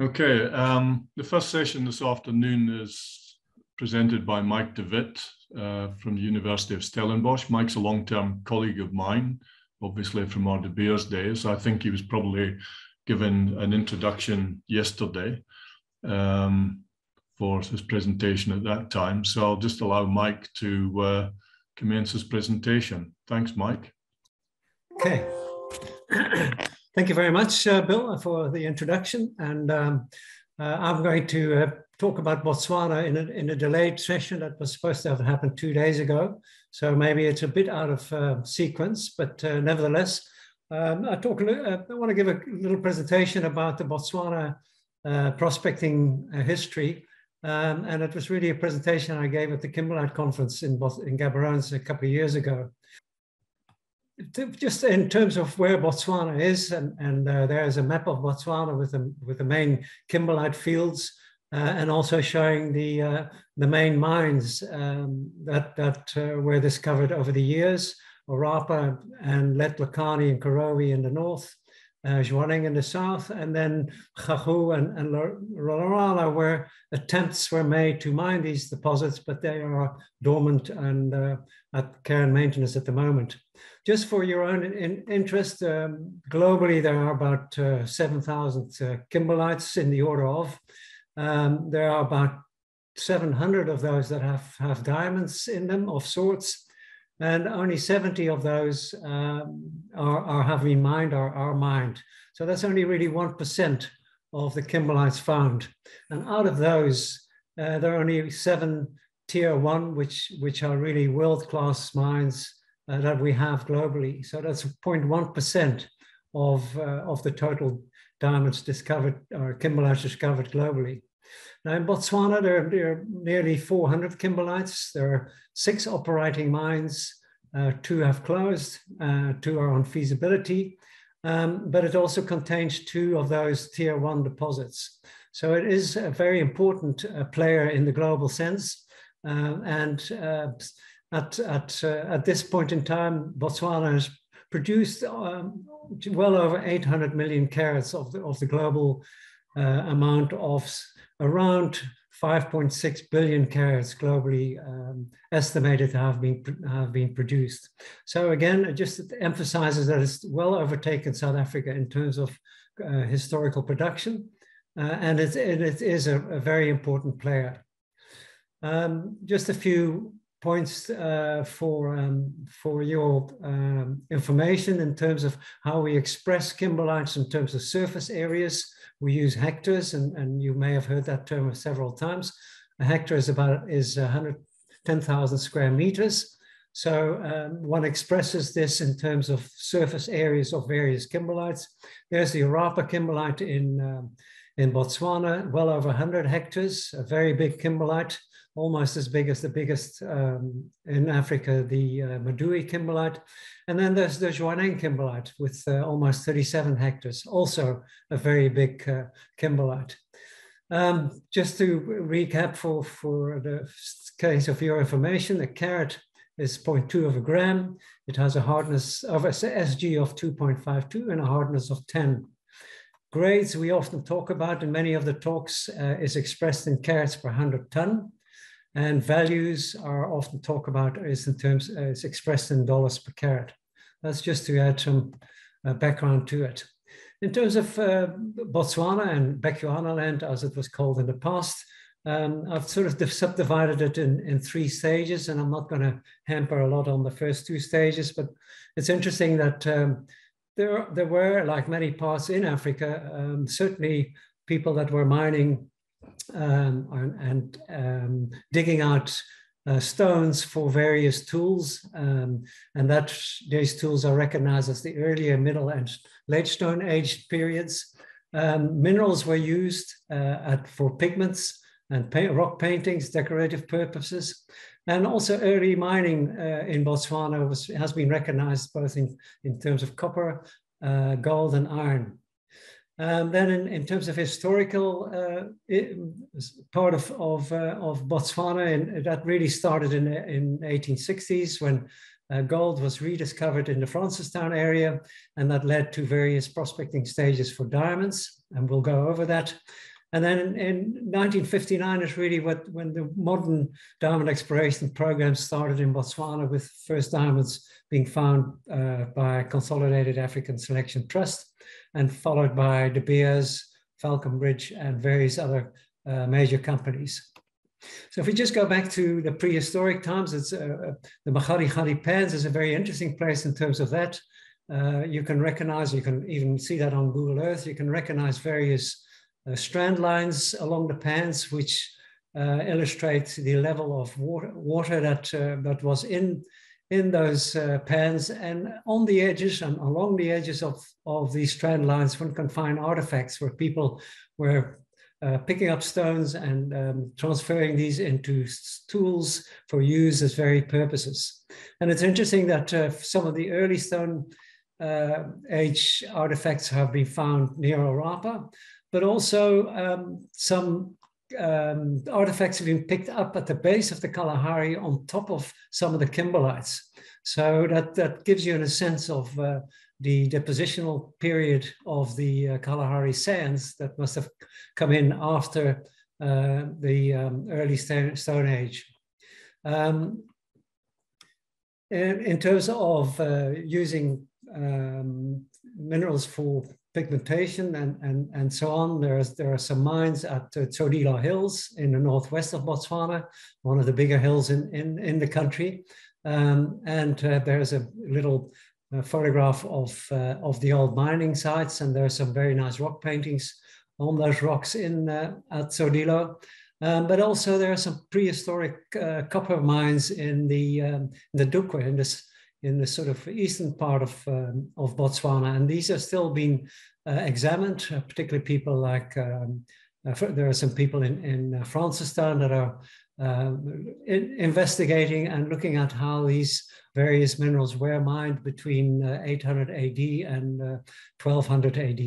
Okay, um, the first session this afternoon is presented by Mike de Wit uh, from the University of Stellenbosch. Mike's a long-term colleague of mine, obviously from our De Beers days. I think he was probably given an introduction yesterday um, for his presentation at that time. So I'll just allow Mike to uh, commence his presentation. Thanks, Mike. Okay. Thank you very much, uh, Bill, for the introduction. And um, uh, I'm going to uh, talk about Botswana in a, in a delayed session that was supposed to have happened two days ago. So maybe it's a bit out of uh, sequence, but uh, nevertheless, um, I, talk, uh, I want to give a little presentation about the Botswana prospecting history. Um, and it was really a presentation I gave at the Kimberlite conference in, in Gaborone a couple of years ago just in terms of where Botswana is, and, and uh, there is a map of Botswana with the, with the main kimberlite fields, uh, and also showing the, uh, the main mines um, that, that uh, were discovered over the years, Orapa and Letlhakane and Karowe in the north, uh, in the south, and then Ghaghoo and, and Lerala, where attempts were made to mine these deposits, but they are dormant and uh, at care and maintenance at the moment. Just for your own in, interest, um, globally there are about uh, 7,000 uh, kimberlites in the order of. Um, there are about 700 of those that have, have diamonds in them of sorts, and only 70 of those um, are, are been mined or are mined. So that's only really 1% of the kimberlites found. And out of those, uh, there are only seven tier one, which, which are really world-class mines uh, that we have globally. So that's 0.1% of, uh, of the total diamonds discovered or kimberlites discovered globally. Now in Botswana, there, there are nearly 400 kimberlites. There are six operating mines. Uh, two have closed, uh, two are on feasibility, um, but it also contains two of those tier one deposits. So it is a very important uh, player in the global sense. Uh, and uh, at, at, uh, at this point in time, Botswana has produced um, well over 800 million carats of the, of the global amount of around 5.6 billion carats globally um, estimated to have been, have been produced. So again, it just emphasizes that it's well overtaken South Africa in terms of uh, historical production. Uh, and it, it is a, a, very important player. Um, just a few points uh, for, um, for your um, information in terms of how we express kimberlites in terms of surface areas. We use hectares, and, and you may have heard that term several times. A hectare is about is 110,000 square meters. So um, one expresses this in terms of surface areas of various kimberlites. There's the Orapa kimberlite in, um, in Botswana, well over 100 hectares, a very big kimberlite almost as big as the biggest um, in Africa, the uh, Mwadui kimberlite. And then there's the Jwaneng kimberlite with uh, almost 37 hectares, also a very big uh, kimberlite. Um, just to recap for, for the case of your information, the carat is 0.2 of a gram. It has a hardness of a SG of 2.52 and a hardness of 10. Grades we often talk about in many of the talks uh, is expressed in carats per 100 ton. And values are often talked about is in terms, it's expressed in dollars per carat. That's just to add some uh, background to it. In terms of uh, Botswana and Bechuanaland, as it was called in the past, um, I've sort of subdivided it in, in three stages, and I'm not going to hamper a lot on the first two stages, but it's interesting that um, there, there were, like many parts in Africa, um, certainly people that were mining um, and, um, digging out uh, stones for various tools. Um, and that these tools are recognized as the earlier, middle, and late Stone Age periods. Um, minerals were used uh, at, for pigments and paint, rock paintings, decorative purposes. And also early mining uh, in Botswana was, has been recognized both in, in terms of copper, uh, gold, and iron. Um, then in, in, terms of historical uh, it, part of, of, uh, of Botswana, and that really started in in 1860s when uh, gold was rediscovered in the Francistown area, and that led to various prospecting stages for diamonds, and we'll go over that. And then in, in 1959 is really what, when the modern diamond exploration program started in Botswana with first diamonds being found uh, by Consolidated African Selection Trust and followed by De Beers, Falconbridge, and various other uh, major companies. So if we just go back to the prehistoric times, it's uh, uh the Magadi Pans is a very interesting place in terms of that. Uh, you can recognize, you can even see that on Google Earth, you can recognize various uh, strand lines along the pans, which uh, illustrate the level of water, water that, uh, that was in, in those uh, pans. And on the edges and along the edges of, of these strand lines, one can find artifacts where people were uh, picking up stones and um, transferring these into tools for use as varied purposes. And it's interesting that uh, some of the early stone uh, age artifacts have been found near Orapa, but also um, some um, artifacts have been picked up at the base of the Kalahari on top of some of the kimberlites. So that, that gives you a sense of uh, the depositional period of the uh, Kalahari sands that must have come in after uh, the um, early stone, stone Age. Um, in, in, terms of uh, using um, minerals for pigmentation and, and, and so on, there's, there are some mines at uh, Hills in the northwest of Botswana, one of the bigger hills in, in, in the country. Um, and uh, there's a little a photograph of, uh, of the old mining sites, and there are some very nice rock paintings on those rocks in uh, at Tsodilo. Um, but also there are some prehistoric uh, copper mines in the um, in the Dukwe, in this in the sort of eastern part of um, of Botswana, and these are still being uh, examined. Uh, particularly people like um, uh, there are some people in in Francistown that are in investigating and looking at how these various minerals were mined between uh, 800 AD and uh, 1200 AD.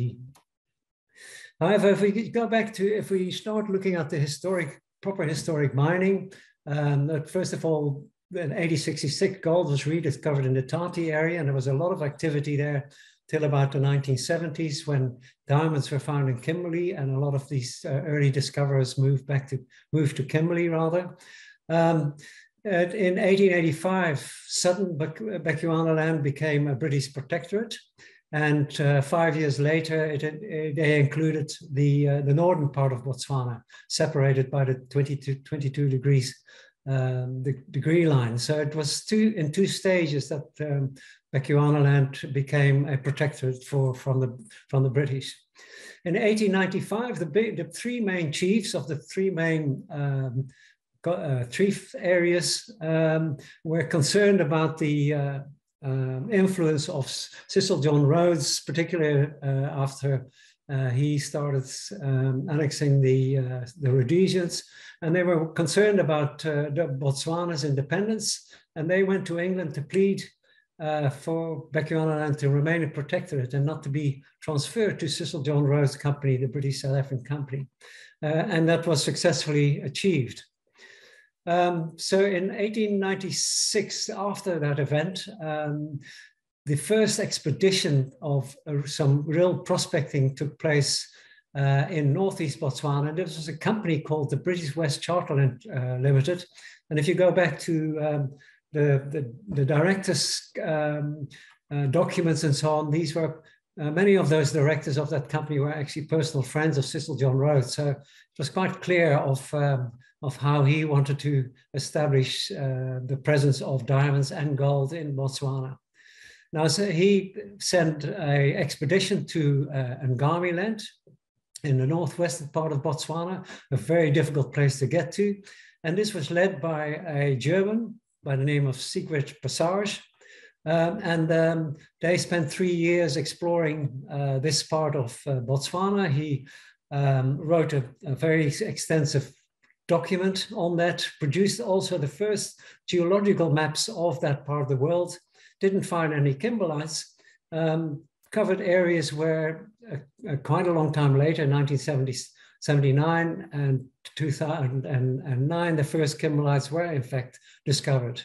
However, if we go back to, if we start looking at the historic, proper historic mining, um, first of all, in 1866, gold was rediscovered in the Tati area, and there was a lot of activity there till about the 1970s when diamonds were found in Kimberley, and a lot of these uh, early discoverers moved back to moved to Kimberley rather. Um, in 1885, southern Bechuanaland became a British protectorate. And uh, five years later, it, it, they included the, uh, the northern part of Botswana, separated by the 22, 22 degrees um, the degree line. So it was two in two stages that um, Bechuanaland became a protectorate for, from, the, from the British. In 1895, the, the three main chiefs of the three main um, uh, three areas um, were concerned about the uh, um, influence of Cecil John Rhodes, particularly uh, after uh, he started um, annexing the, uh, the Rhodesians. And they were concerned about uh, Botswana's independence. And they went to England to plead for Bechuanaland to remain a protectorate and not to be transferred to Cecil John Rhodes Company, the British South African company. and that was successfully achieved. Um, so in 1896, after that event, um, the first expedition of uh, some real prospecting took place uh, in northeast Botswana. And this was a company called the British West Charter uh, Limited. And if you go back to um, the, the, the, directors' um, uh, documents and so on, these were uh, many of those directors of that company were actually personal friends of Cecil John Rhodes. So it was quite clear of um, of how he wanted to establish uh, the presence of diamonds and gold in Botswana. Now, so he sent an expedition to uh, Ngami Land in the northwestern part of Botswana, a very difficult place to get to. And this was led by a German by the name of Siegfried Passarge. Um, and um, they spent three years exploring uh, this part of uh, Botswana. He um, wrote a, a, very extensive document on that, produced also the first geological maps of that part of the world, didn't find any kimberlites, um, covered areas where uh, uh, quite a long time later, 1979 and 2009, the first kimberlites were in fact discovered.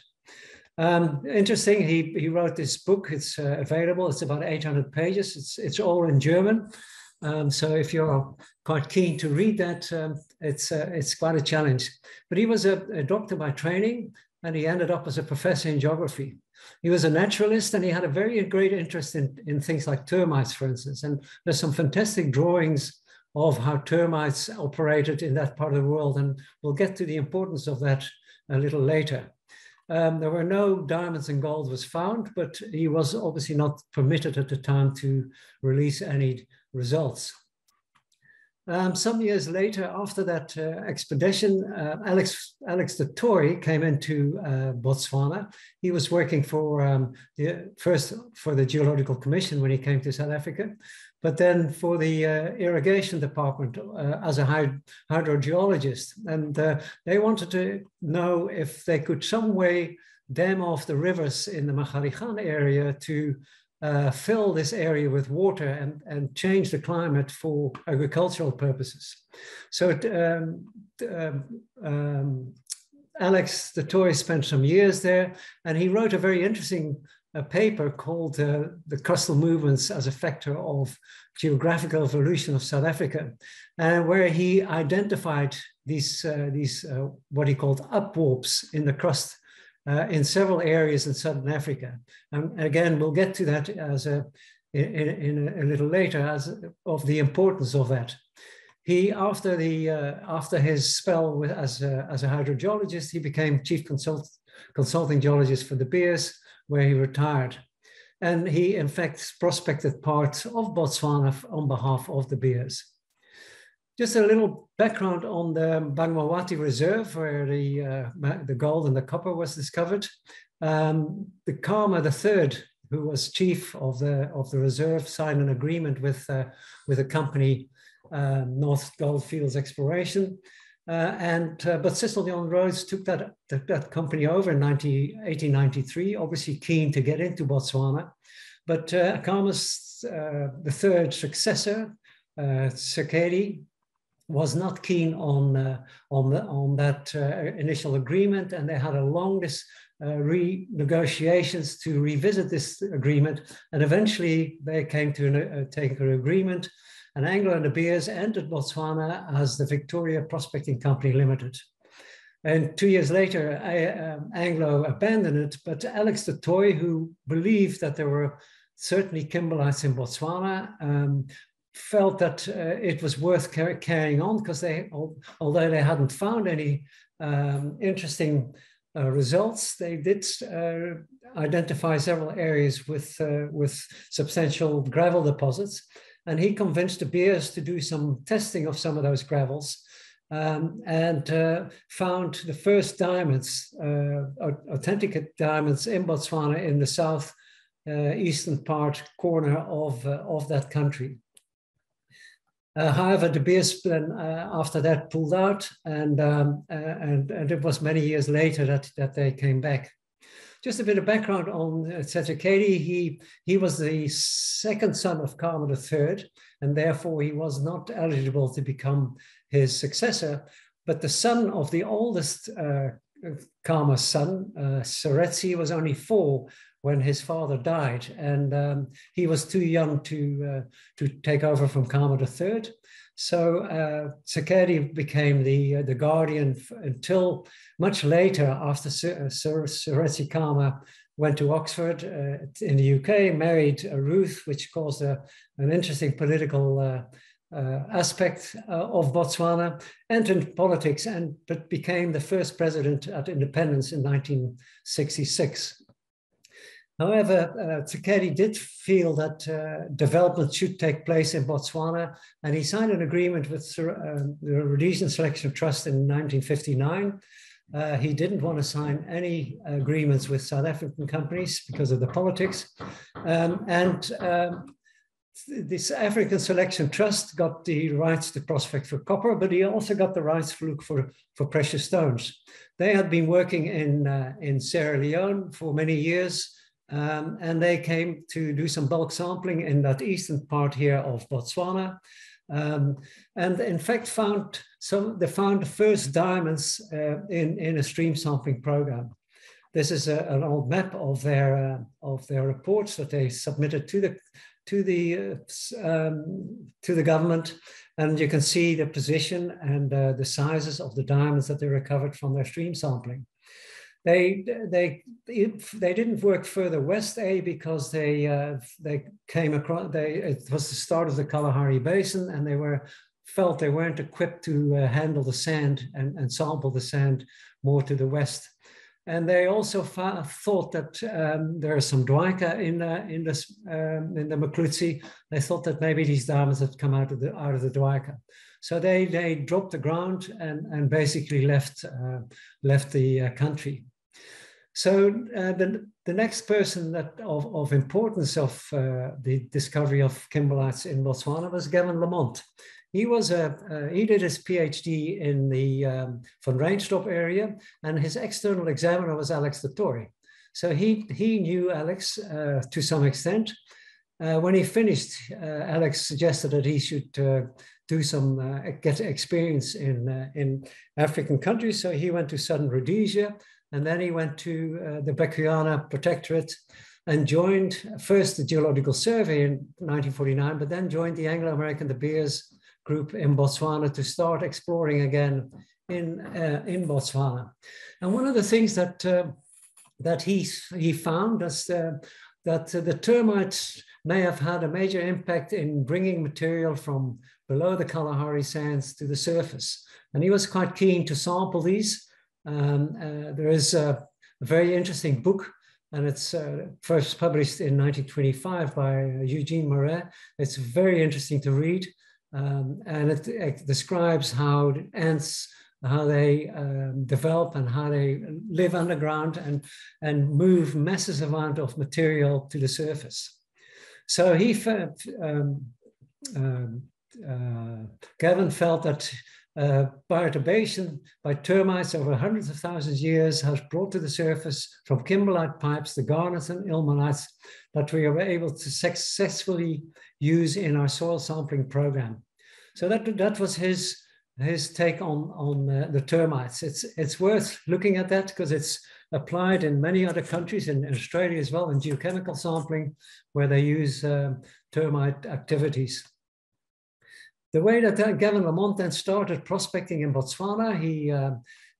Um, interesting, he, he wrote this book. It's uh, available. It's about 800 pages. It's, it's all in German. Um, so if you're quite keen to read that, um, it's, uh, it's quite a challenge. But he was a, a, doctor by training, and he ended up as a professor in geography. He was a naturalist, and he had a very great interest in, in things like termites, for instance. And there's some fantastic drawings of how termites operated in that part of the world. And we'll get to the importance of that a little later. Um, there were no diamonds and gold was found, but he was obviously not permitted at the time to release any results. Um, some years later, after that uh, expedition, uh, Alex, Alex de came into uh, Botswana. He was working for um, the first for the Geological Commission when he came to South Africa, but then for the uh, irrigation department uh, as a hyd hydrogeologist. And uh, they wanted to know if they could some way dam off the rivers in the Magaligaan area to uh, fill this area with water and, and change the climate for agricultural purposes. So um, um, um, Alex du Toit spent some years there and he wrote a very interesting a paper called uh, The Crustal Movements as a Factor of Geographical Evolution of South Africa, and uh, where he identified these, uh, these uh, what he called upwarps in the crust uh, in several areas in Southern Africa. And again, we'll get to that as a, in, in a, a little later as of the importance of that. He, after, the, uh, after his spell with, as, a, as a hydrogeologist, he became chief consult, consulting geologist for De Beers, where he retired. And he, in fact, prospected parts of Botswana on behalf of De Beers. Just a little background on the Bamangwato Reserve, where the, uh, the gold and the copper was discovered. Um, the Khama III, who was chief of the, of the reserve, signed an agreement with, uh, with a company, uh, North Goldfields Exploration, uh, and uh, but Cecil John Rhodes took that, that, company over in 19, 1893, obviously keen to get into Botswana. But uh, Khama's uh, the third successor, uh, was not keen on uh, on the, on that uh, initial agreement, and they had a long dis, renegotiations to revisit this agreement, and eventually they came to an agreement and Anglo and De Beers entered Botswana as the Victoria Prospecting Company Limited. And two years later, I, um, Anglo abandoned it, but Alex du Toit, who believed that there were certainly kimberlites in Botswana, um, felt that uh, it was worth car carrying on because they, although they hadn't found any um, interesting uh, results, they did uh, identify several areas with, uh, with substantial gravel deposits. And he convinced De Beers to do some testing of some of those gravels um, and uh, found the first diamonds, uh, authentic diamonds in Botswana in the south eastern part corner of, of that country. Uh, however, De Beers then uh, after that pulled out and, um, and, and it was many years later that, that they came back. Just a bit of background on uh, Tshekedi. He, he was the second son of Khama III, and therefore he was not eligible to become his successor. But the son of the oldest uh, Khama's son, uh, Seretse, was only four when his father died, and um, he was too young to, uh, to take over from Khama III. So uh, Tshekedi became the, uh, the guardian until much later after Sir, Sir, Seretse Khama went to Oxford uh, in the UK, married uh, Ruth, which caused a, an interesting political uh, uh, aspect of Botswana, entered politics and but became the first president at independence in 1966. However, uh, did feel that uh, development should take place in Botswana, and he signed an agreement with uh, the Rhodesian Selection Trust in 1959. Uh, he didn't want to sign any agreements with South African companies because of the politics. Um, and um, this African Selection Trust got the rights to prospect for copper, but he also got the rights to look for, for precious stones. They had been working in, uh, in Sierra Leone for many years, um, and they came to do some bulk sampling in that eastern part here of Botswana. Um, and in fact found some, they found the first diamonds uh, in, in a stream sampling program. this is a, an old map of their uh, of their reports that they submitted to the to the uh, um, to the government, and you can see the position and uh, the sizes of the diamonds that they recovered from their stream sampling. They they they didn't work further west, a because they uh, they came across they it was the start of the Kalahari Basin, and they were felt they weren't equipped to uh, handle the sand and, and sample the sand more to the west. And they also thought that um, there is some Dwyka in uh, in this um, in the Motloutse. They thought that maybe these diamonds had come out of the out of the Dwyka. So they they dropped the ground and and basically left uh, left the uh, country. So uh, the the next person that of, of importance of uh, the discovery of kimberlites in Botswana was Gavin Lamont. He was a uh, he did his PhD in the um, van area, and his external examiner was Alex de So he he knew Alex uh, to some extent. Uh, when he finished, uh, Alex suggested that he should do some get experience in in African countries. So he went to southern Rhodesia, and then he went to the Bechuana Protectorate and joined first the Geological Survey in 1949, but then joined the Anglo-American De Beers group in Botswana to start exploring again in, uh, in Botswana. And one of the things that, uh, that he, he found is uh, that the termites may have had a major impact in bringing material from below the Kalahari sands to the surface. And he was quite keen to sample these. Um, uh, there is a, a, very interesting book and it's uh, first published in 1925 by uh, Eugene Marais. It's very interesting to read. Um, and it, it, describes how ants how they um, develop and how they live underground and, and move massive amount of material to the surface. So he um, um, uh, Gavin felt that uh, bioturbation by termites over hundreds of thousands of years has brought to the surface from kimberlite pipes the garnets and ilmenites that we are able to successfully use in our soil sampling program. So that, that was his, his take on, on uh, the termites. It's, it's worth looking at that because it's applied in many other countries, in, Australia as well, in geochemical sampling, where they use um, termite activities. The way that uh, Gavin Lamont then started prospecting in Botswana, he, uh,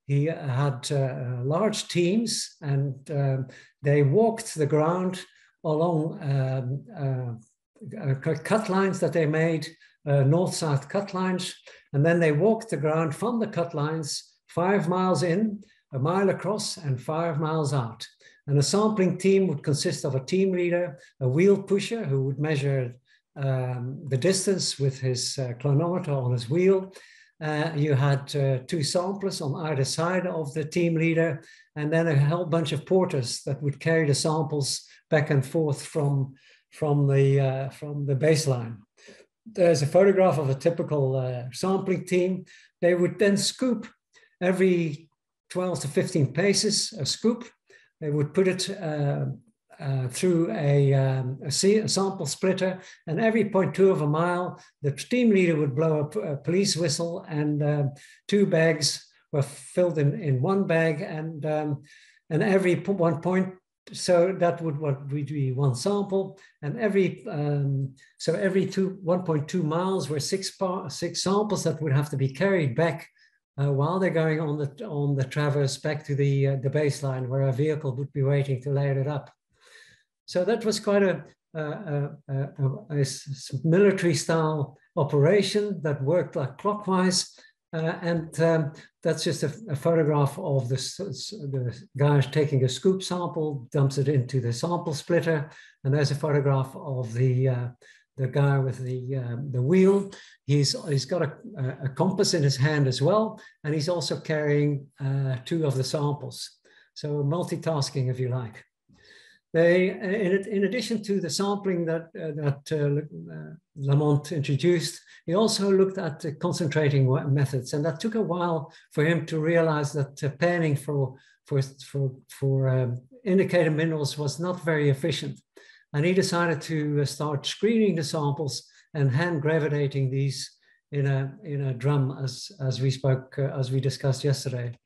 he had uh, large teams and um, they walked the ground along um, uh, cut lines that they made, uh, north-south cut lines, and then they walked the ground from the cut lines five miles in, a mile across, and five miles out. And a sampling team would consist of a team leader, a wheel pusher who would measure um, the distance with his uh, clinometer on his wheel. Uh, you had uh, two samplers on either side of the team leader, and then a whole bunch of porters that would carry the samples back and forth from from the, uh, from the baseline. There's a photograph of a typical uh, sampling team. They would then scoop every 12 to 15 paces, a scoop. They would put it uh, through a, um, a, sample splitter, and every 0.2 of a mile, the team leader would blow a, a police whistle, and uh, two bags were filled in, in one bag, and um, and every one point so that would what would be one sample and every um, so every two 1.2 miles were six six samples that would have to be carried back uh, while they're going on the on the traverse back to the uh, the baseline where a vehicle would be waiting to load it up so that was quite a, a, a, a military style operation that worked like clockwise uh, and um, that's just a, a, photograph of the, the guy taking a scoop sample, dumps it into the sample splitter. And there's a photograph of the, uh, the guy with the, uh, the wheel. He's, he's got a, a, compass in his hand as well. And he's also carrying uh, two of the samples. So multitasking, if you like. They, in, in addition to the sampling that, uh, that uh, uh, Lamont introduced, he also looked at the concentrating methods, and that took a while for him to realize that panning for, for, for, for um, indicator minerals was not very efficient. And he decided to start screening the samples and hand gravitating these in a, in a drum as, as we spoke, uh, as we discussed yesterday.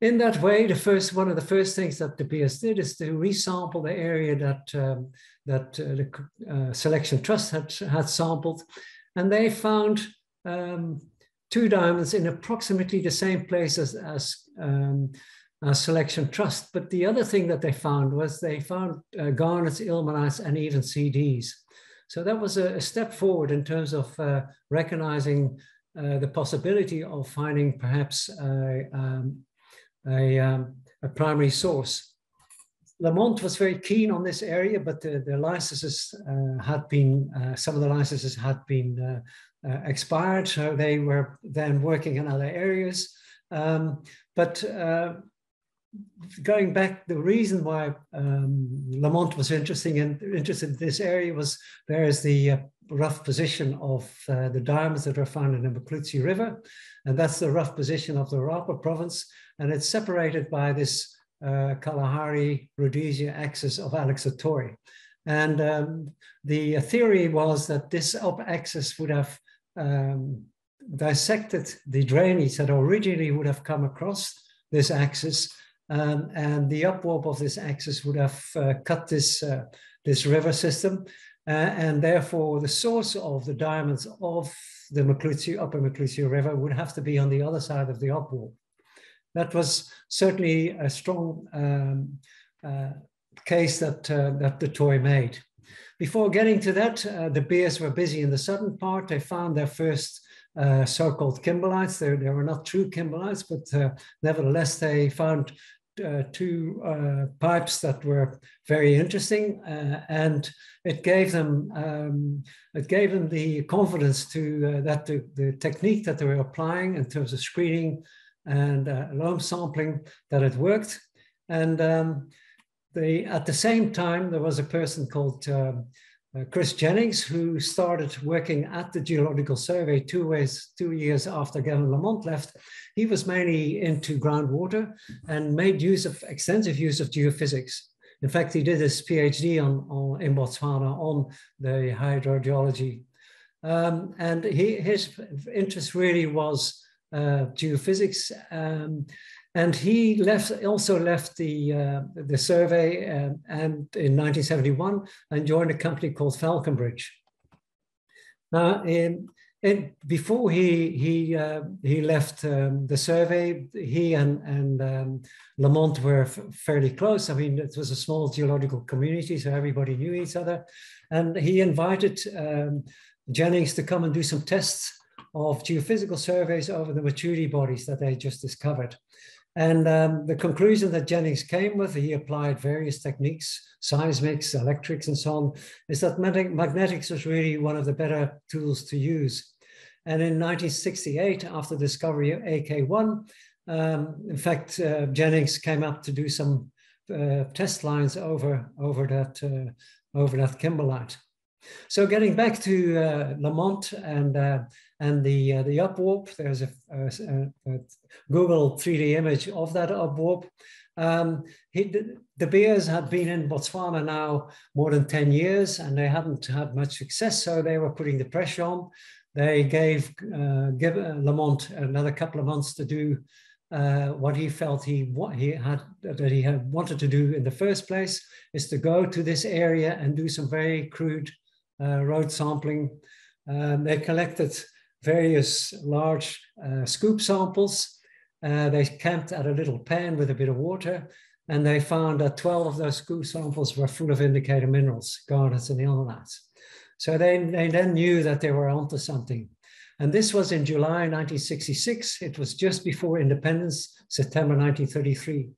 In that way, the first one of the first things that De Beers did is to resample the area that um, that uh, the uh, Selection Trust had had sampled, and they found um, two diamonds in approximately the same place as as, um, as, Selection Trust. But the other thing that they found was they found uh, garnets, ilmenites, and even CDs. So that was a, a step forward in terms of uh, recognizing uh, the possibility of finding perhaps um, a, um, a, primary source. Lamont was very keen on this area, but the, the licenses uh, had been, uh, some of the licenses had been uh, uh, expired, so they were then working in other areas. Um, but going back, the reason why um, Lamont was interesting in, interested in this area was there is the uh, rough position of uh, the diamonds that are found in the Motloutse River, and that's the rough position of the Orapa province, and it's separated by this uh, Kalahari Rhodesia axis of Alex Tori. And um, the theory was that this up axis would have um, dissected the drainage that originally would have come across this axis um, and the upwarp of this axis would have uh, cut this, uh, this river system. Uh, and therefore, the source of the diamonds of the Motloutse, upper Motloutse River would have to be on the other side of the upwarp. That was certainly a strong um, uh, case that, uh, that du Toit made. Before getting to that, uh, De Beers were busy in the southern part. They found their first uh, so-called kimberlites. They, they, were not true kimberlites, but uh, nevertheless, they found uh, two pipes that were very interesting, and it gave them um, it gave them the confidence to that the, the technique that they were applying in terms of screening and loam sampling that it worked. And um, they, at the same time, there was a person called um, uh, Chris Jennings, who started working at the Geological Survey two, ways, two years after Gavin Lamont left, he was mainly into groundwater and made use of extensive use of geophysics. In fact, he did his PhD on, on in Botswana on the hydrogeology. Um, and he, his interest really was uh, geophysics. Um, and he left, also left the, uh, the survey uh, and in 1971 and joined a company called Falconbridge. Now, in, in, before he, he, uh, he left um, the survey, he and, and um, Lamont were fairly close. I mean, it was a small geological community, so everybody knew each other. And he invited um, Jennings to come and do some tests of geophysical surveys over the maturity bodies that they just discovered. And um, the conclusion that Jennings came with, he applied various techniques, seismics, electrics, and so on, is that magnetics was really one of the better tools to use. And in 1968, after the discovery of AK1, um, in fact, uh, Jennings came up to do some uh, test lines over, over, that, uh, over that kimberlite. So getting back to uh, Lamont and uh, and the uh, the upwarp, there's a, a, a, Google 3D image of that upwarp. Um, he, De Beers had been in Botswana now more than 10 years and they hadn't had much success, so they were putting the pressure on. They gave, uh, give, uh, Lamont another couple of months to do uh, what he felt he what he had that he had wanted to do in the first place is to go to this area and do some very crude uh, road sampling. Um, they collected various large uh, scoop samples. Uh, they camped at a little pan with a bit of water, and they found that 12 of those scoop samples were full of indicator minerals, garnets and ilmenites. So they, they then knew that they were onto something. And this was in July 1966. It was just before independence, September 1933.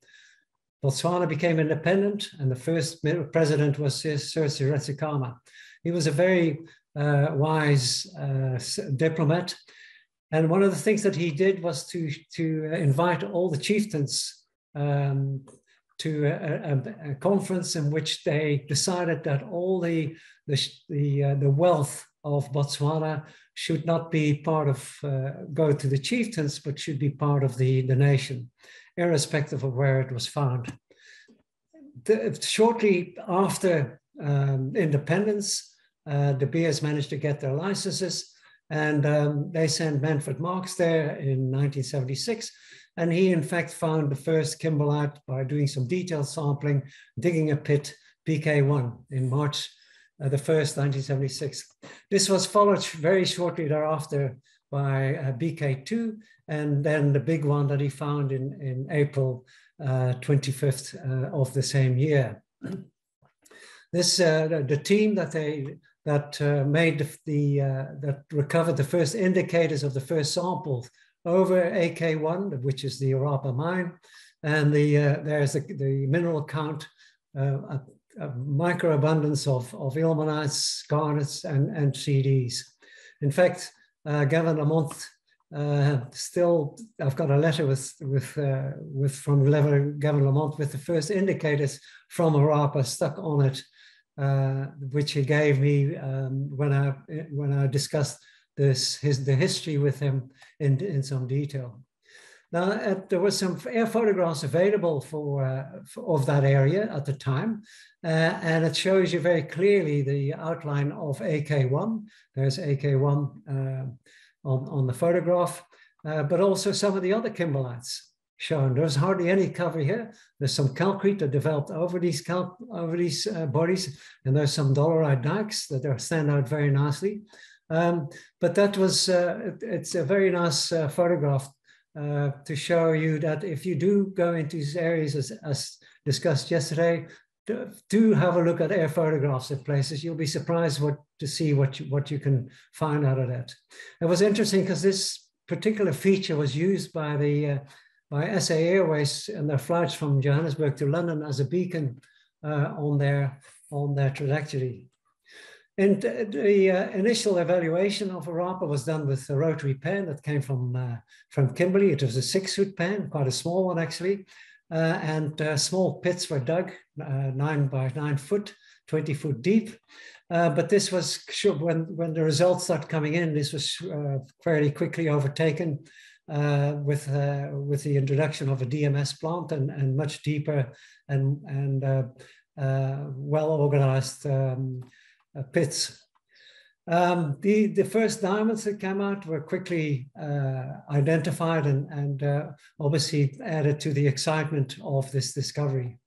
Botswana became independent, and the first president was Sir Seretse Khama. He was a very uh, wise uh, diplomat. And one of the things that he did was to, to invite all the chieftains um, to a, a, a, conference in which they decided that all the, the, the, uh, the wealth of Botswana should not be part of, uh, go to the chieftains, but should be part of the, the nation, irrespective of where it was found. The, shortly after um, independence, uh, De Beers managed to get their licenses and um, they sent Manfred Marx there in 1976. And he, in fact, found the first kimberlite by doing some detailed sampling, digging a pit, BK1, in March uh, the 1st, 1976. This was followed very shortly thereafter by uh, BK2, and then the big one that he found in, in April uh, 25th uh, of the same year. This uh, the, the, team that they that uh, made the, the that recovered the first indicators of the first samples over AK1, which is the Orapa mine, and the there's the, the mineral count a, a microabundance of, of ilmenites, garnets, and, and CDs. In fact, uh, Gavin Lamont uh, still, I've got a letter with with uh, with from Gavin Lamont with the first indicators from Orapa stuck on it, uh, which he gave me um, when I when I discussed this his the history with him in in some detail. Now, uh, there were some air photographs available for, uh, for, of that area at the time, uh, and it shows you very clearly the outline of AK1. There's AK1 uh, on, on the photograph, uh, but also some of the other kimberlites shown. There's hardly any cover here. There's some calcrete that developed over these cal over these uh, bodies, and there's some dolerite dikes that are stand out very nicely. Um, but that was it, it's a very nice photograph uh, to show you that if you do go into these areas as, as discussed yesterday, do, do, have a look at air photographs of places. You'll be surprised what to see what you, what you can find out of that. It was interesting because this particular feature was used by the uh, by SA Airways and their flights from Johannesburg to London as a beacon uh, on their on their trajectory. And the uh, initial evaluation of Orapa was done with a rotary pen that came from, uh, from Kimberley. It was a six foot pen, quite a small one actually. Uh, and uh, small pits were dug, uh, nine by nine foot, 20 foot deep. Uh, but this was sure when, when the results started coming in, this was fairly quickly overtaken with, with the introduction of a DMS plant and, and much deeper and, and well organized um, uh, pits. Um, the, the first diamonds that came out were quickly uh, identified and, and uh, obviously added to the excitement of this discovery.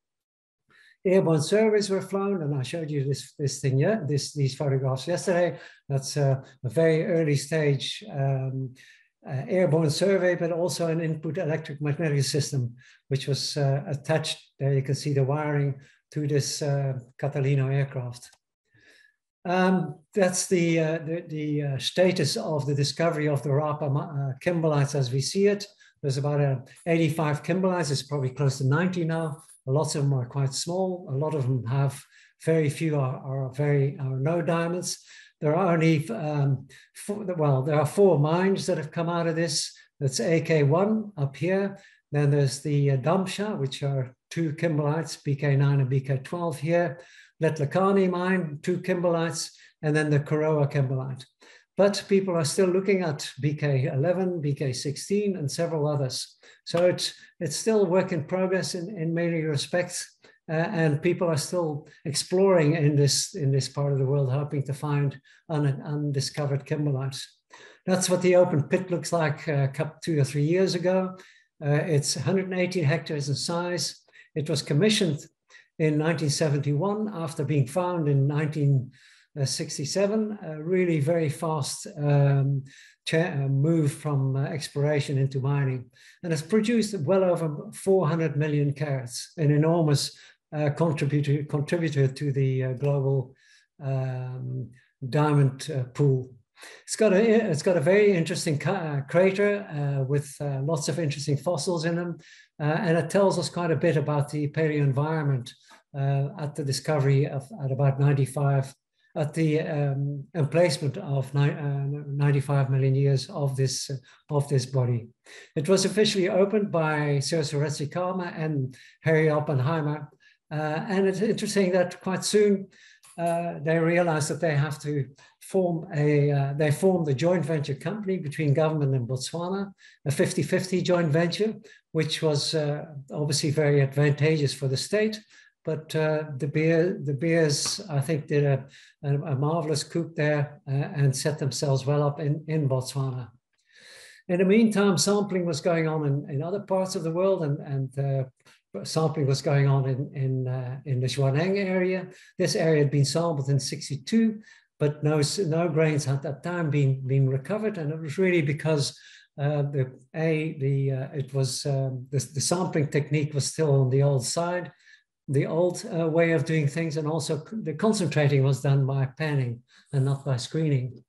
Airborne surveys were flown, and I showed you this, this thing, yeah, this, these photographs yesterday. That's a, a very early stage um, uh, airborne survey, but also an input electric magnetic system, which was uh, attached. There you can see the wiring to this uh, Catalina aircraft. Um, that's the, uh, the, the uh, status of the discovery of the Rapa uh, kimberlites as we see it. There's about uh, 85 kimberlites, it's probably close to 90 now. Lots of them are quite small. A lot of them have very few are, are very are no diamonds. There are only, um, four, well, there are four mines that have come out of this. That's AK1 up here. Then there's the uh, Damtshaa, which are two kimberlites, BK9 and BK12 here. Letlhakane mine, two kimberlites, and then the Karowe kimberlite. But people are still looking at BK11, BK16, and several others. So it's, it's still work in progress in, in many respects. And people are still exploring in this, in this part of the world, hoping to find un, undiscovered kimberlites. That's what the open pit looks like uh, two or three years ago. Uh, it's 118 hectares in size. It was commissioned in 1971 after being found in 1967, a really very fast um, uh, move from uh, exploration into mining. And it's produced well over 400 million carats, an enormous uh, contributor, contributor to the uh, global um, diamond uh, pool. It's got a it's got a very interesting uh, crater uh, with lots of interesting fossils in them, and it tells us quite a bit about the paleo environment at the discovery of at about 95 at the um, emplacement of ni uh, 95 million years of this of this body. It was officially opened by Sir Seretse Khama and Harry Oppenheimer, and it's interesting that quite soon uh, they realized that they have to form a uh, they formed a joint venture company between government and Botswana, a 50-50 joint venture, which was obviously very advantageous for the state but uh, the beer, the Beers, I think, did a, a, a marvelous coup there uh, and set themselves well up in, in Botswana. In the meantime, sampling was going on in, in other parts of the world and, and uh, sampling was going on in, in, uh, in the Jwaneng area. This area had been sampled in 62, but no, no grains at that time been, been recovered. And it was really because uh, the, a, the, uh, it was, um, the, the sampling technique was still on the old side the old uh, way of doing things, and also the concentrating was done by panning and not by screening.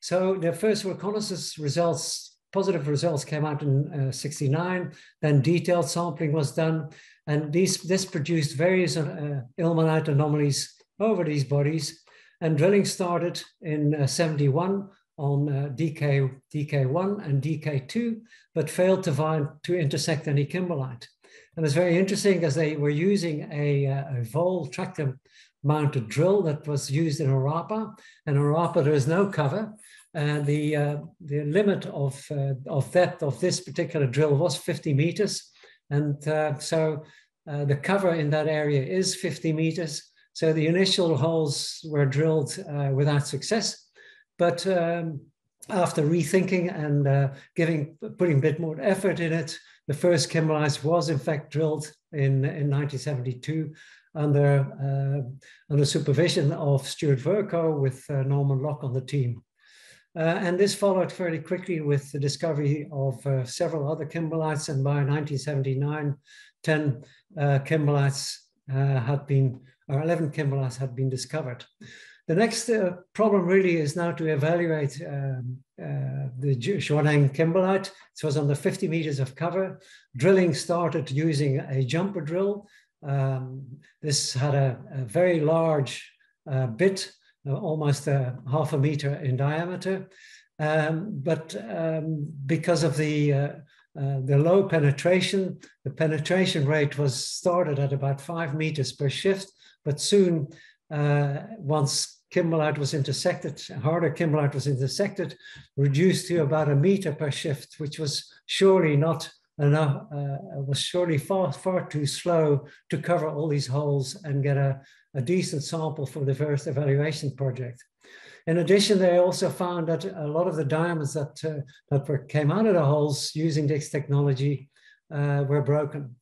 So the first reconnaissance results, positive results came out in uh, 69, then detailed sampling was done, and these, this produced various uh, ilmenite anomalies over these bodies, and drilling started in uh, 71 on uh, DK, DK1 and DK2, but failed to find to intersect any kimberlite. And it's very interesting as they were using a, a Vohl tractor mounted drill that was used in Orapa. And Orapa, there is no cover. And the, uh, the limit of, uh, of depth of this particular drill was 50 meters. And uh, so uh, the cover in that area is 50 meters. So the initial holes were drilled uh, without success. But um, after rethinking and uh, giving, putting a bit more effort in it, the first kimberlite was in fact drilled in, in 1972 under, uh, under supervision of Stuart Vercoe with uh, Norman Lock on the team. Uh, and this followed fairly quickly with the discovery of uh, several other kimberlites. And by 1979, 10 uh, kimberlites uh, had been, or 11 kimberlites had been discovered. The next uh, problem really is now to evaluate um, uh, the Jwaneng kimberlite. It was under 50 meters of cover. Drilling started using a jumper drill. Um, this had a, a very large bit, almost a half a meter in diameter. Um, but um, because of the uh, uh, the low penetration, the penetration rate was started at about five meters per shift, but soon uh, once kimberlite was intersected, harder kimberlite was intersected, reduced to about a meter per shift, which was surely not enough, uh, was surely far, far too slow to cover all these holes and get a, a decent sample for the first evaluation project. In addition, they also found that a lot of the diamonds that, uh, that were, came out of the holes using this technology uh, were broken.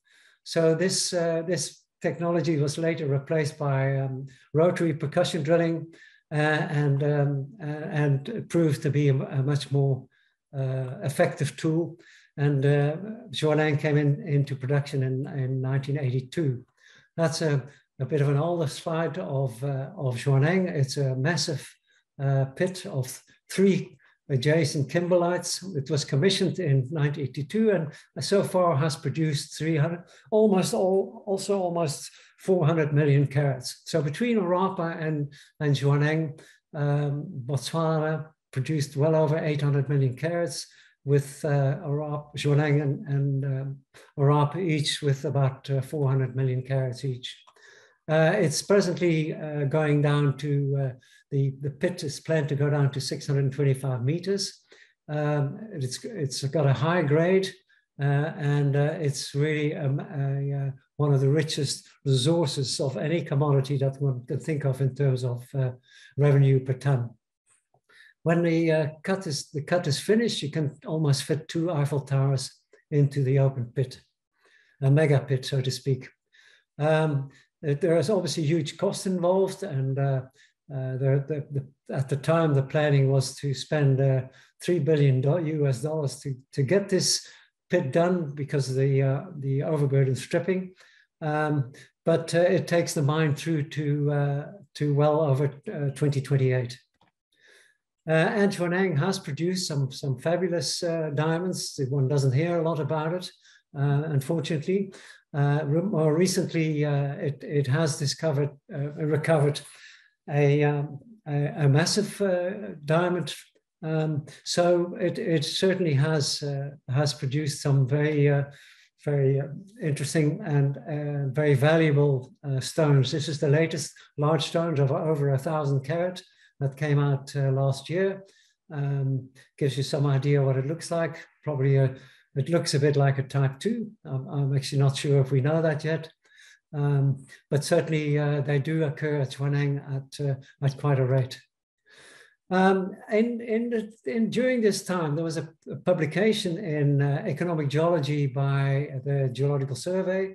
So this, uh, this technology was later replaced by um, rotary percussion drilling uh, and, um, uh, and proved to be a, a much more uh, effective tool. And uh, Jwaneng came in, into production in, in 1982. That's a, a bit of an older slide of, uh, of Jwaneng. It's a massive uh, pit of three adjacent kimberlites. It was commissioned in 1982 and so far has produced 300, almost all, also almost 400 million carats. So between Orapa and, and Jwaneng, um, Botswana produced well over 800 million carats with uh, Orapa, Jwaneng and, and um, Orapa each with about uh, 400 million carats each. Uh, it's presently uh, going down to, uh, the, the pit is planned to go down to 625 meters. Um, it's, it's got a high grade uh, and uh, it's really um, a, uh, one of the richest resources of any commodity that one can think of in terms of revenue per ton. When the cut is the cut is finished, you can almost fit two Eiffel Towers into the open pit, a mega pit, so to speak. Um, there is obviously huge cost involved, and uh, uh, the, the, at the time the planning was to spend uh, three billion US dollars to, to get this pit done because of the uh, the overburden stripping. Um, but uh, it takes the mine through to uh, to well over 2028. Uh, has produced some some fabulous diamonds. One doesn't hear a lot about it, unfortunately. Uh, more recently, uh, it, it has discovered, uh, recovered a, um, a, a, massive diamond. Um, so it, it certainly has, has produced some very very uh, interesting and uh, very valuable uh, stones. This is the latest large stones of over a thousand carat that came out last year. Um, gives you some idea what it looks like. Probably a, it looks a bit like a type 2. I'm, actually not sure if we know that yet. Um, but certainly uh, they do occur at Jwaneng at, uh, at quite a rate. Um, in, in, in, during this time, there was a, a publication in uh, Economic Geology by the Geological Survey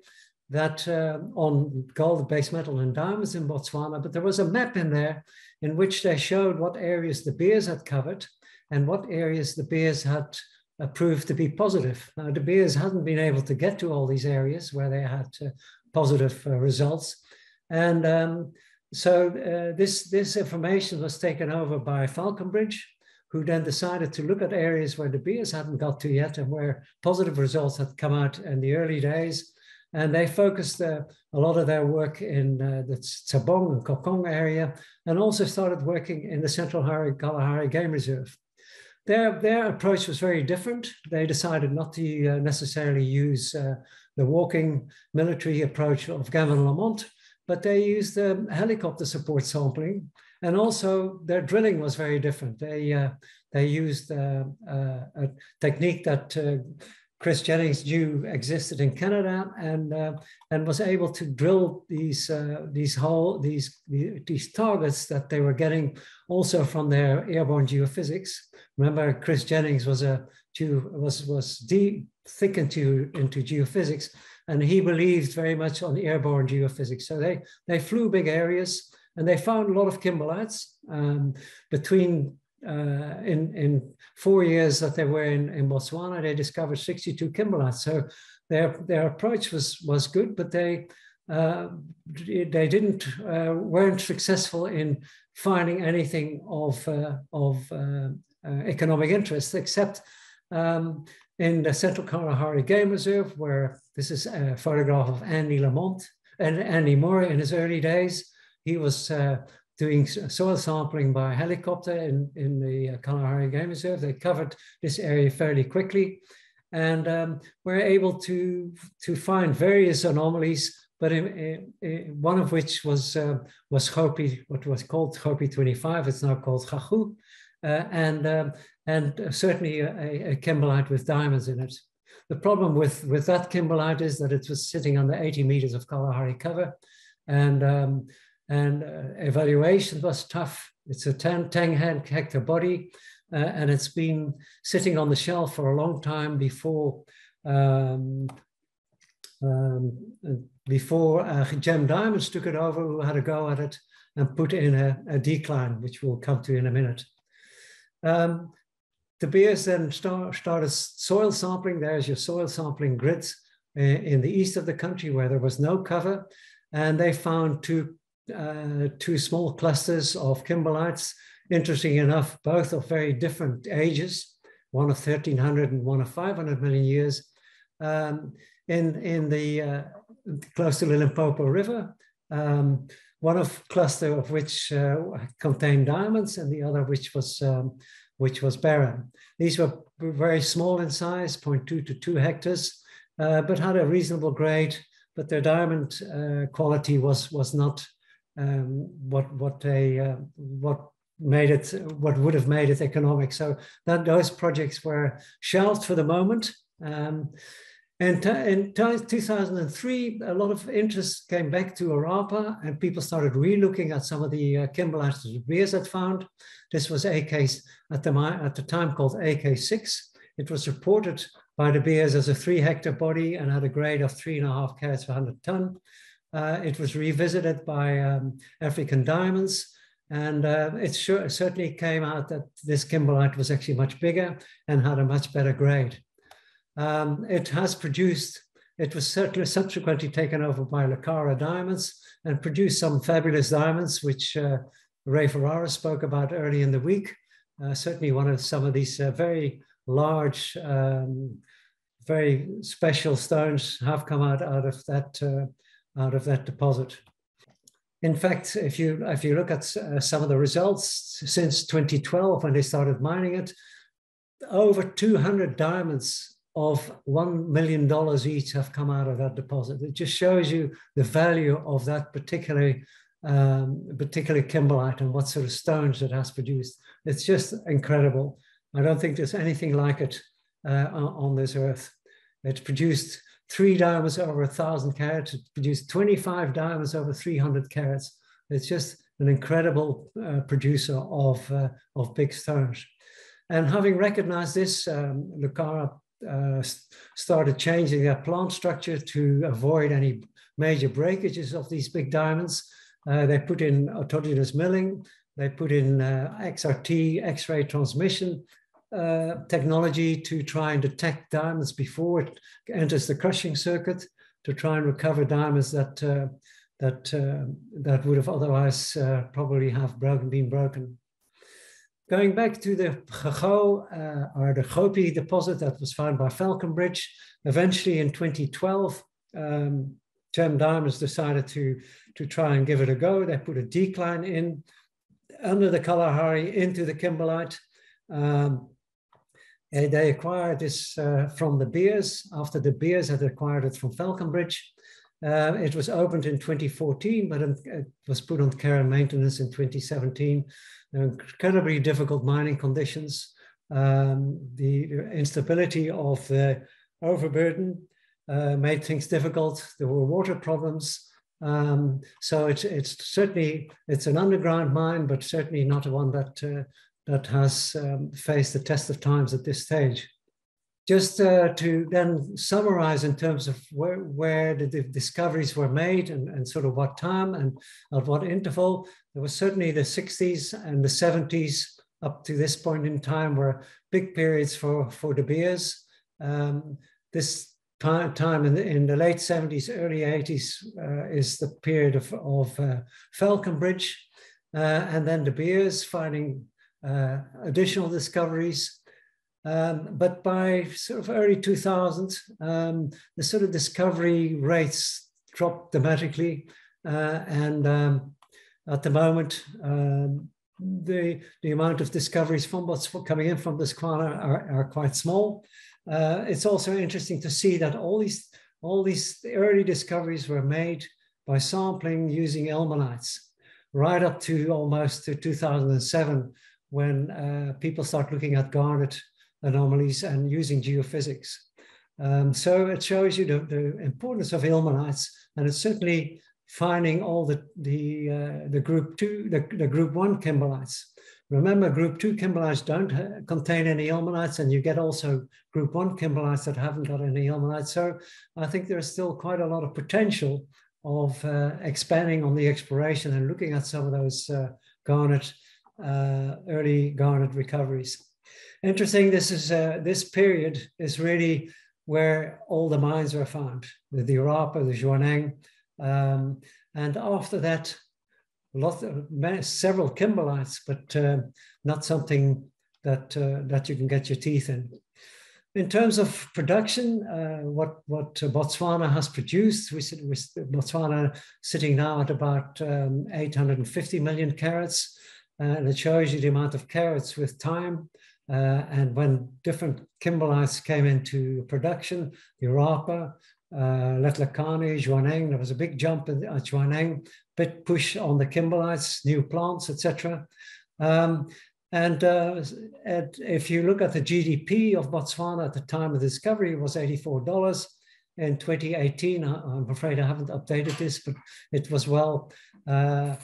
that uh, on gold, base metal, and diamonds in Botswana, but there was a map in there in which they showed what areas De Beers had covered and what areas De Beers had uh, proved to be positive. Now, De Beers hadn't been able to get to all these areas where they had uh, positive uh, results. And um, so uh, this, this information was taken over by Falconbridge, who then decided to look at areas where De Beers hadn't got to yet and where positive results had come out in the early days. And they focused uh, a lot of their work in uh, the Tsabong and Kokong area, and also started working in the Central Kalahari Game Reserve. Their, their approach was very different. They decided not to uh, necessarily use uh, the walking military approach of Gavin Lamont, but they used um, helicopter support sampling. And also their drilling was very different. They, uh, they used uh, uh, a technique that uh, Chris Jennings knew existed in Canada and, and was able to drill these, these, whole, these, these targets that they were getting also from their airborne geophysics. Remember, Chris Jennings was, a, was, was deep, thick into, into geophysics and he believed very much on airborne geophysics. So they, they flew big areas and they found a lot of kimberlites um, between uh, in, in four years that they were in, in Botswana, they discovered 62 kimberlites. So their, their approach was, was good, but they, uh, they didn't, uh, weren't successful in finding anything of, uh, of uh, economic interest, except um, in the Central Kalahari Game Reserve, where this is a photograph of Andy Lamont and Andy Moore in his early days. He was uh, doing soil sampling by helicopter in, in the uh, Kalahari Game Reserve. They covered this area fairly quickly and um, were able to, to find various anomalies, but in, in, in one of which was, uh, was Gope, what was called Gope 25, it's now called Ghaghoo, uh, and, um, and certainly a, a kimberlite with diamonds in it. The problem with, with that kimberlite is that it was sitting under 80 meters of Kalahari cover and um, and uh, evaluation was tough. It's a 10, 10 hectare body, uh, and it's been sitting on the shelf for a long time before um, um, before uh, Gem Diamonds took it over, who had a go at it and put in a, a decline, which we'll come to in a minute. Um, De Beers then start, started soil sampling. There's your soil sampling grids uh, in the east of the country where there was no cover. And they found two uh, two small clusters of kimberlites. Interesting enough, both of very different ages, one of 1300 and one of 500 million years, um, in, in the uh, close to the Limpopo River. Um, one of cluster of which uh, contained diamonds and the other which was um, which was barren. These were very small in size, 0.2 to 2 hectares, uh, but had a reasonable grade, but their diamond uh, quality was, was not um, what what they uh, what made it what would have made it economic. So that those projects were shelved for the moment. Um, and in 2003, a lot of interest came back to Orapa, and people started re-looking at some of the uh, kimberlites that Beers had found. This was AK at the, at the time called AK6. It was reported by De Beers as a three hectare body and had a grade of three and a half carats per 100 ton. Uh, it was revisited by um, African Diamonds, and uh, it sure, certainly came out that this kimberlite was actually much bigger and had a much better grade. Um, it has produced, it was certainly subsequently taken over by Lucara Diamonds and produced some fabulous diamonds, which uh, Ray Ferrara spoke about early in the week. Uh, certainly one of some of these uh, very large, um, very special stones have come out, out of that uh, out of that deposit. In fact, if you if you look at uh, some of the results since 2012 when they started mining it, over 200 diamonds of $1 million each have come out of that deposit. It just shows you the value of that particular, um, particular kimberlite and what sort of stones it has produced. It's just incredible. I don't think there's anything like it uh, on this earth. It's produced three diamonds over a thousand carats, it produced 25 diamonds over 300 carats. It's just an incredible uh, producer of, uh, of big stones. And having recognized this, um, Lucara uh, started changing their plant structure to avoid any major breakages of these big diamonds. Uh, they put in autogenous milling, they put in uh, XRT, X-ray transmission uh, technology to try and detect diamonds before it enters the crushing circuit to try and recover diamonds that uh, that that would have otherwise probably have broken, been broken. Going back to the Ghaghoo, uh, or the Gope deposit that was found by Falconbridge, eventually in 2012, um, Gem Diamonds decided to, to try and give it a go. They put a decline in under the Kalahari into the kimberlite. Um, they acquired this uh, from De Beers after De Beers had acquired it from Falconbridge. Uh, it was opened in 2014, but it was put on care and maintenance in 2017. Incredibly difficult mining conditions. Um, the instability of the overburden uh, made things difficult. There were water problems. Um, so it's, it's certainly, it's an underground mine, but certainly not one that, uh, that has um, faced the test of times at this stage. Just uh, to then summarize in terms of where, where the, discoveries were made and, and sort of what time and at what interval, there was certainly the 60s and the 70s up to this point in time were big periods for, for De Beers. Um, this time, time in, the, in the late 70s, early 80s uh, is the period of, of uh, Falconbridge. Uh, and then De Beers finding uh, additional discoveries. Um, but by sort of early 2000, um, the sort of discovery rates dropped dramatically. Uh, and um, at the moment, um, the, the amount of discoveries from what's coming in from Botswana are, are quite small. Uh, it's also interesting to see that all these, all these early discoveries were made by sampling using ilmenites right up to almost to 2007 when uh, people start looking at garnet anomalies and using geophysics. Um, so it shows you the, the, importance of ilmenites, and it's certainly finding all the the, uh, the group two, the, the group one kimberlites. Remember, group two kimberlites don't contain any ilmenites, and you get also group one kimberlites that haven't got any ilmenites. So I think there's still quite a lot of potential of uh, expanding on the exploration and looking at some of those uh, garnet, uh, early garnet recoveries interesting. This is uh, this period is really where all the mines were found, the, the the Jwaneng, um, and after that, lot of, several kimberlites, but uh, not something that uh, that you can get your teeth in. In terms of production, uh, what what Botswana has produced, we sit with Botswana sitting now at about um, 850 million carats, and it shows you the amount of carats with time. Uh, and when different kimberlites came into production, Orapa, uh, Letlhakane, Jwaneng, there was a big jump at Jwaneng, bit push on the kimberlites, new plants, etc. Um, and uh, if you look at the GDP of Botswana at the time of discovery, it was $84. In 2018, I'm afraid I haven't updated this, but it was well, uh,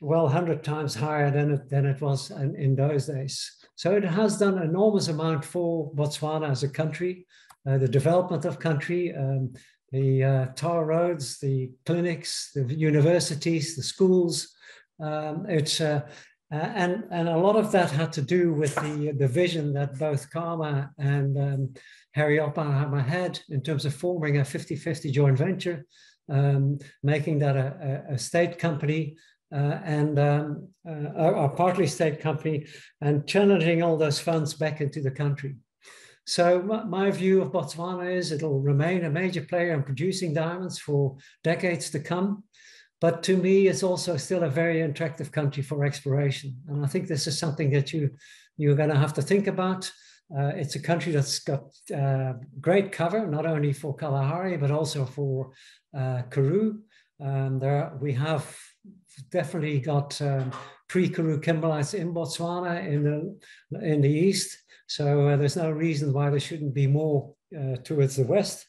well 100 times higher than it, than it was in, in those days. So it has done an enormous amount for Botswana as a country, uh, the development of country, um, the uh, tar roads, the clinics, the universities, the schools. Um, it's uh, uh, and and a lot of that had to do with the the vision that both Khama and um, Harry Oppenheimer had in terms of forming a 50-50 joint venture, um, making that a, a state company uh, and um, uh, partly state company and channeling all those funds back into the country. So my view of Botswana is it'll remain a major player in producing diamonds for decades to come. But to me, it's also still a very attractive country for exploration. And I think this is something that you, you're going to have to think about. Uh, it's a country that's got uh, great cover, not only for Kalahari, but also for uh, Karoo. Um, there, we have definitely got um, pre-Karoo kimberlites in Botswana in the in the east. So uh, there's no reason why there shouldn't be more uh, towards the west.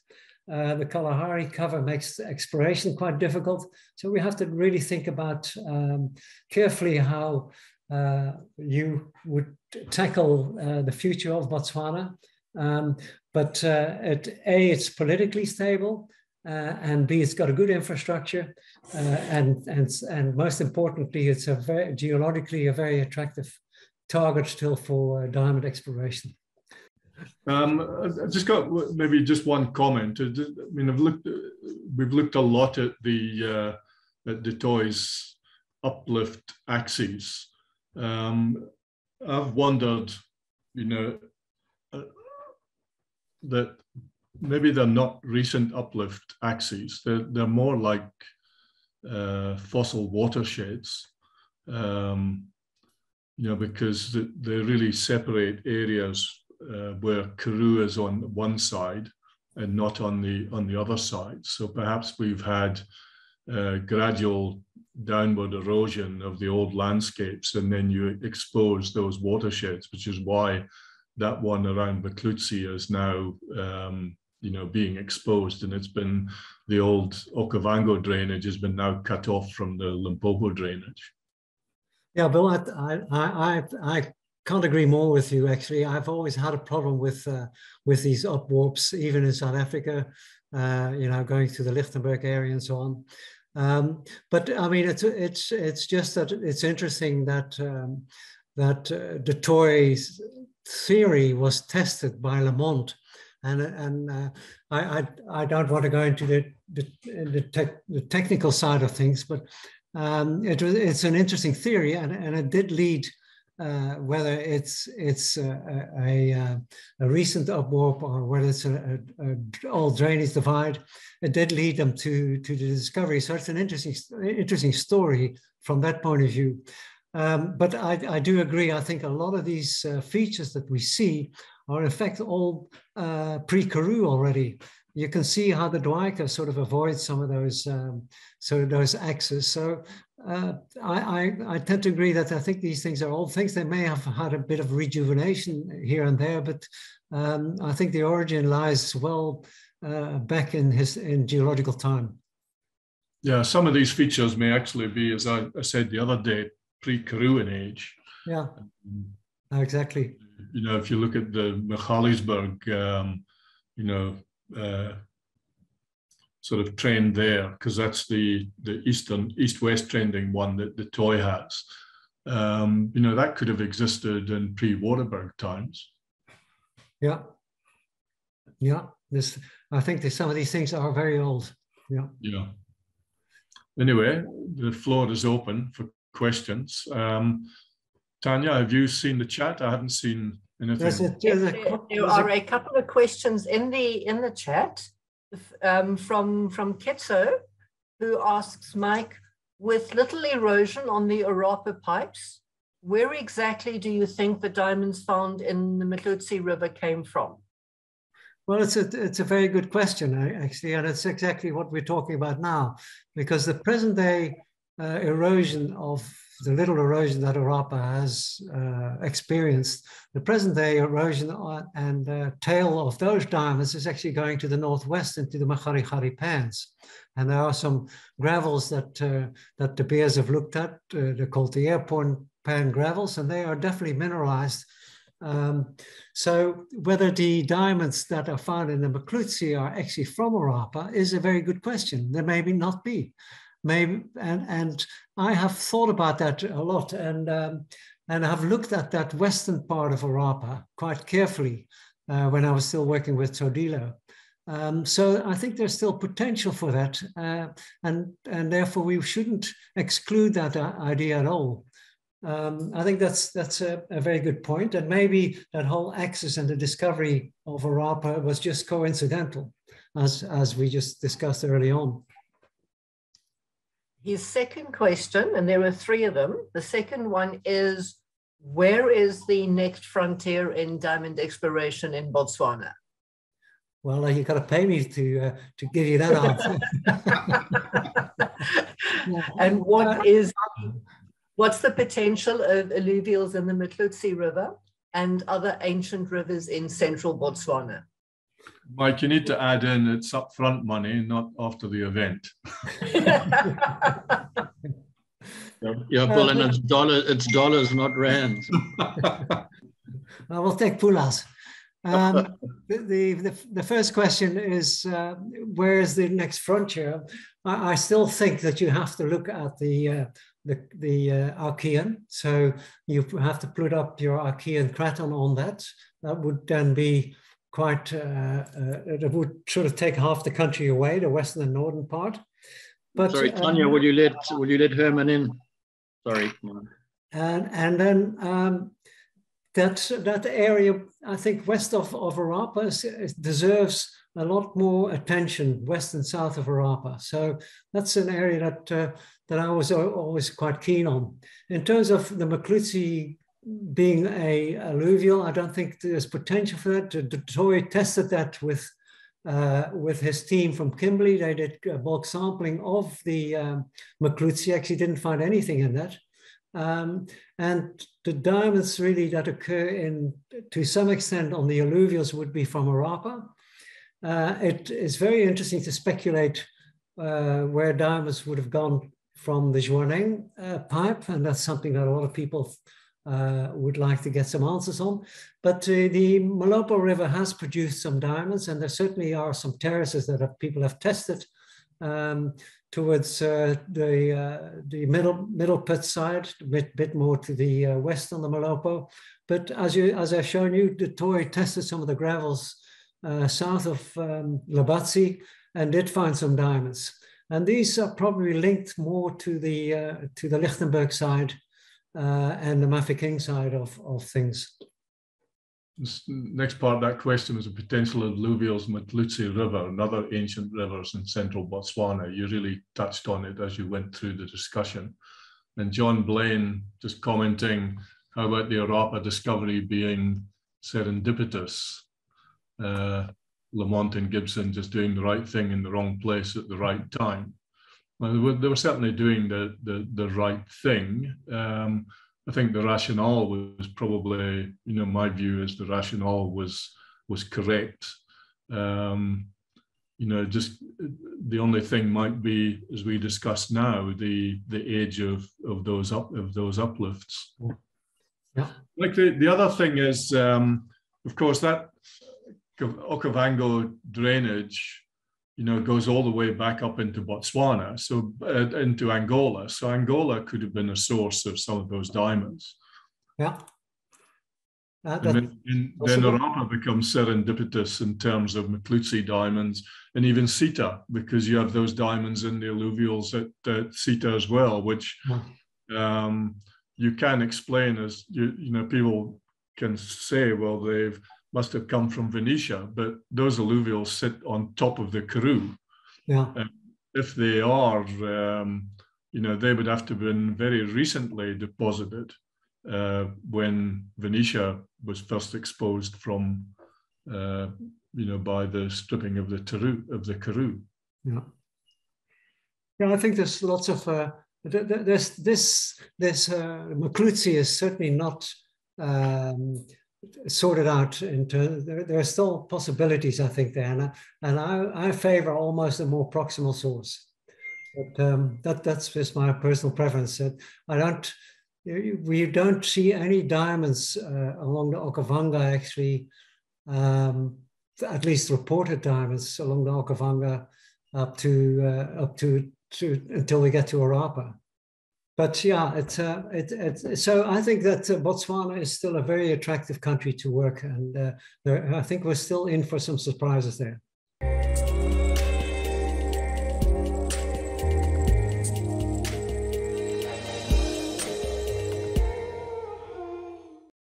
Uh, the Kalahari cover makes exploration quite difficult. So we have to really think about um, carefully how uh, you would tackle uh, the future of Botswana. Um, but uh, it, A, it's politically stable, uh, and B, it's got a good infrastructure, uh, and, and, and most importantly, it's a very, geologically a very attractive target still for diamond exploration. Um, I've just got maybe just one comment. I mean, I've looked, we've looked a lot at the uh, at Du Toit's uplift axes. Um, I've wondered, you know, uh, that maybe they're not recent uplift axes. They're, they're more like uh, fossil watersheds, um, you know, because they really separate areas uh, where Karoo is on one side and not on the on the other side. So perhaps we've had uh, gradual downward erosion of the old landscapes, and then you expose those watersheds, which is why that one around Motloutse is now um, you know being exposed, and it's been the old Okavango drainage has been now cut off from the Limpopo drainage. Yeah, Bill, I I I, I can't agree more with you. Actually, I've always had a problem with uh, with these upwarps, even in South Africa. Uh, you know, going through the Lichtenburg area and so on. Um, but I mean, it's it's it's just that it's interesting that um, that uh, Toit's theory was tested by Lamont, and and uh, I, I, I don't want to go into the the, the, the technical side of things, but um, it was it's an interesting theory, and and it did lead uh, whether it's it's a, a, a, recent upwarp or whether it's an old drainage divide, it did lead them to to the discovery. So it's an interesting interesting story from that point of view. Um, but I, I, do agree. I think a lot of these uh, features that we see are in fact all uh, pre-Karoo already. You can see how the Dwyka sort of avoids some of those um, so those axes. So uh, I, I, I, tend to agree that I think these things are old things. They may have had a bit of rejuvenation here and there, but um, I think the origin lies well uh, back in his in geological time. Yeah, some of these features may actually be, as I, I said the other day, pre-Karooan age. Yeah, um, exactly. You know, if you look at the Magaliesberg, um, you know, uh, sort of trend there because that's the the eastern east-west trending one that du Toit has. Um, you know that could have existed in pre-Waterberg times. Yeah, yeah. This I think that some of these things are very old. Yeah. Yeah. Anyway, the floor is open for questions. Um, Tanya, have you seen the chat? I haven't seen anything. There's a, there's a, there are a couple of questions in the in the chat um, from, from Ketso, who asks Mike, with little erosion on the Orapa pipes, where exactly do you think the diamonds found in the Motloutse River came from? Well, it's a, it's a very good question, actually, and it's exactly what we're talking about now, because the present day uh, erosion of the little erosion that Orapa has uh, experienced, the present day erosion and uh, tail of those diamonds is actually going to the northwest into the Makgadikgadi pans. And there are some gravels that, uh, that De Beers have looked at, uh, they're called the airport pan gravels, and they are definitely mineralized. Um, so whether the diamonds that are found in the Motloutse are actually from Orapa is a very good question. There may be not be maybe and and I have thought about that a lot and um, and have looked at that western part of Orapa quite carefully uh, when I was still working with Tsodilo. Um, so I think there's still potential for that, uh, and and therefore we shouldn't exclude that uh, idea at all. Um, I think that's that's a, a, very good point. and maybe that whole axis and the discovery of Orapa was just coincidental, as as we just discussed early on his second question, and there are three of them. The second one is Where is the next frontier in diamond exploration in Botswana? Well, uh, you've got to pay me to uh, to give you that answer. and what is what's the potential of alluvials in the Motloutse River and other ancient rivers in central Botswana? Mike, you need to add in it's upfront money, not after the event. yeah, Paul, and it's dollars, it's dollars, not rands. I will take pulas. Um, the, the, the first question is uh, where is the next frontier? I, I, still think that you have to look at the uh, the, the uh, Archean. So you have to put up your Archean craton on that. That would then be quite, uh, uh, it would sort of take half the country away, the western and northern part. But sorry, Tanya, um, will you let will you let Herman in? Sorry. And and then um, that that area, I think west of of Orapa deserves a lot more attention, west and south of Orapa. So that's an area that uh, that I was always quite keen on. In terms of the Motloutse being a alluvial, I don't think there's potential for that. Du Toit tested that with uh, with his team from Kimberley. They did bulk sampling of the um, Motloutse, actually didn't find anything in that. Um, and the diamonds really that occur in, to some extent on the alluvials would be from Orapa. Uh, it is very interesting to speculate uh, where diamonds would have gone from the Jwaneng uh, pipe, and that's something that a lot of people uh, would like to get some answers on. But uh, the Molopo River has produced some diamonds, and there certainly are some terraces that have, people have tested um, towards uh, the uh, the middle middle pit side, a bit, bit more to the uh, west on the Molopo. But as you as I've shown you, Du Toit tested some of the gravels uh, south of um, Lobatse and did find some diamonds. And these are probably linked more to the to the Lichtenburg side uh, and the Mafeking side of, of things. This next part of that question was the potential of alluvials Motloutse River and other ancient rivers in central Botswana. You really touched on it as you went through the discussion. And John Blaine just commenting, how about the Orapa discovery being serendipitous? Uh, Lamont and Gibson just doing the right thing in the wrong place at the right time. Well, they were, they were certainly doing the, the, the right thing. Um, I think the rationale was probably, you know, my view is the rationale was was correct. Um, you know, just the only thing might be, as we discussed now, the the age of of those up of those uplifts. Yeah. Like the, the other thing is, um, of course, that Okavango drainage you know, goes all the way back up into Botswana, so uh, into Angola. So Angola could have been a source of some of those diamonds. Yeah. Uh, and then, and then Orapa becomes serendipitous in terms of Motloutse diamonds and even Sita, because you have those diamonds in the alluvials at, at Sita as well, which um, you can explain as you, you know people can say, well, they've must have come from Venetia, but those alluvials sit on top of the Karoo. Yeah. And if they are, um, you know, they would have to have been very recently deposited uh, when Venetia was first exposed from, uh, you know, by the stripping of the Taru, of the Karoo. Yeah. Yeah, I think there's lots of uh, there's this this uh, is certainly not um, sorted out into there, there are still possibilities I think there and I, and I, I favor almost a more proximal source. But um, that that's just my personal preference. That I don't we don't see any diamonds uh, along the Okavango actually um, at least reported diamonds along the Okavango up to uh, up to, to until we get to Orapa but yeah, it's, uh, it, it's so I think that uh, Botswana is still a very attractive country to work, and uh, there, I think we're still in for some surprises there.